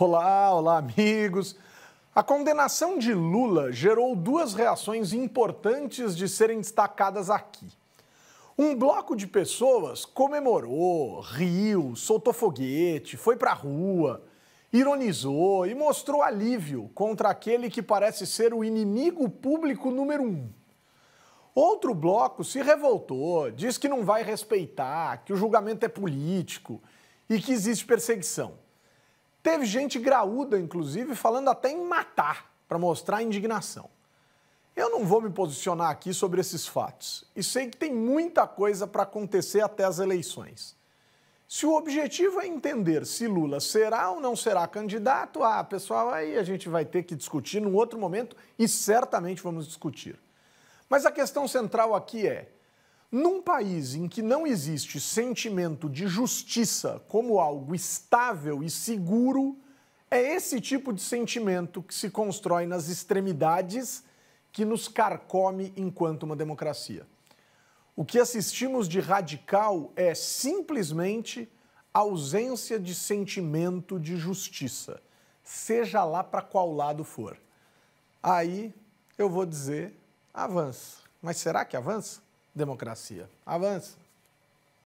Olá, olá, amigos. A condenação de Lula gerou duas reações importantes de serem destacadas aqui. Um bloco de pessoas comemorou, riu, soltou foguete, foi pra rua, ironizou e mostrou alívio contra aquele que parece ser o inimigo público número um. Outro bloco se revoltou, diz que não vai respeitar, que o julgamento é político e que existe perseguição. Teve gente graúda, inclusive, falando até em matar para mostrar a indignação. Eu não vou me posicionar aqui sobre esses fatos e sei que tem muita coisa para acontecer até as eleições. Se o objetivo é entender se Lula será ou não será candidato, ah, pessoal, aí a gente vai ter que discutir num outro momento e certamente vamos discutir. Mas a questão central aqui é: num país em que não existe sentimento de justiça como algo estável e seguro, é esse tipo de sentimento que se constrói nas extremidades que nos carcome enquanto uma democracia. O que assistimos de radical é simplesmente ausência de sentimento de justiça, seja lá para qual lado for. Aí eu vou dizer, avança. Mas será que avança? Democracia. Avança.